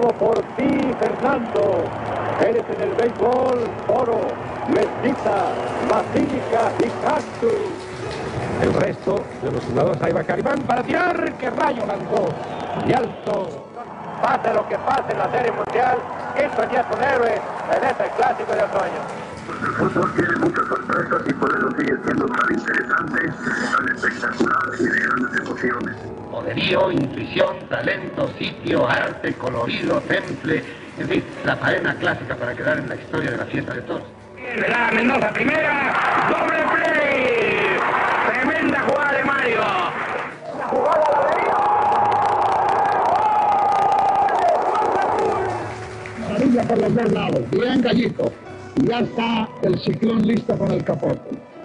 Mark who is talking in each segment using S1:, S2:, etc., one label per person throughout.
S1: por ti, Fernando. Eres en el béisbol oro, mezquita, basílica y cactus. El resto de los jugadores ahí va Caribán para tirar, que rayo lanzó. Y alto. Pase lo que pase en la Serie Mundial, Gibson ya es un héroe en este clásico de otoño.
S2: El fútbol tiene muchas sorpresas y por eso sigue siendo tan interesante, tan espectacular y de
S3: Poderío, intuición, talento, sitio, arte, colorido, temple, en fin, la faena clásica para quedar en la historia de la fiesta de toros.
S1: La Mendoza primera, doble play. Tremenda jugada de Mario. La jugada
S4: Maravilla por los dos lados, bien gallito. Ya está el ciclón listo con el capote.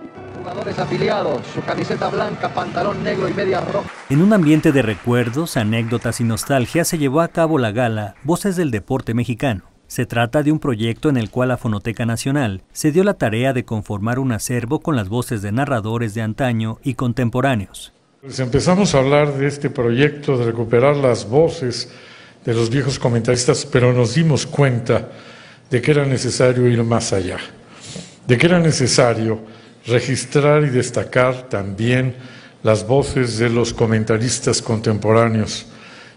S5: Jugadores afiliados, su camiseta blanca, pantalón negro y media roja.
S6: En un ambiente de recuerdos, anécdotas y nostalgia se llevó a cabo la gala Voces del Deporte Mexicano. Se trata de un proyecto en el cual la Fonoteca Nacional se dio la tarea de conformar un acervo con las voces de narradores de antaño y contemporáneos.
S7: Pues empezamos a hablar de este proyecto de recuperar las voces de los viejos comentaristas, pero nos dimos cuenta de que era necesario ir más allá, de que era necesario registrar y destacar también las voces de los comentaristas contemporáneos,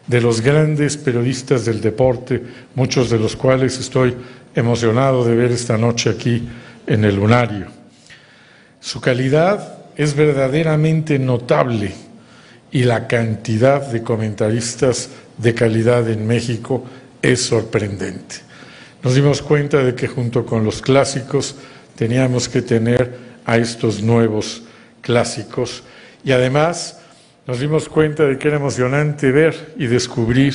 S7: de los grandes periodistas del deporte, muchos de los cuales estoy emocionado de ver esta noche aquí en el lunario. Su calidad es verdaderamente notable y la cantidad de comentaristas de calidad en México es sorprendente. Nos dimos cuenta de que junto con los clásicos teníamos que tener a estos nuevos clásicos y además nos dimos cuenta de que era emocionante ver y descubrir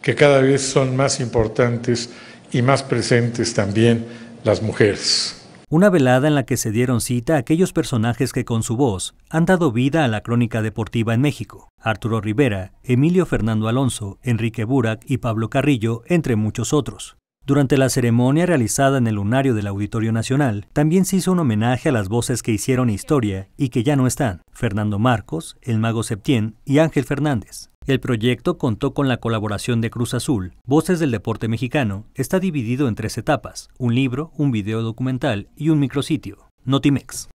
S7: que cada vez son más importantes y más presentes también las mujeres.
S6: Una velada en la que se dieron cita a aquellos personajes que con su voz han dado vida a la crónica deportiva en México. Arturo Rivera, Emilio Fernando Alonso, Enrique Burak y Pablo Carrillo, entre muchos otros. Durante la ceremonia realizada en el lunario del Auditorio Nacional, también se hizo un homenaje a las voces que hicieron historia y que ya no están, Fernando Marcos, el Mago Septién y Ángel Fernández. El proyecto contó con la colaboración de Cruz Azul, Voces del Deporte Mexicano, está dividido en tres etapas, un libro, un video documental y un micrositio. Notimex.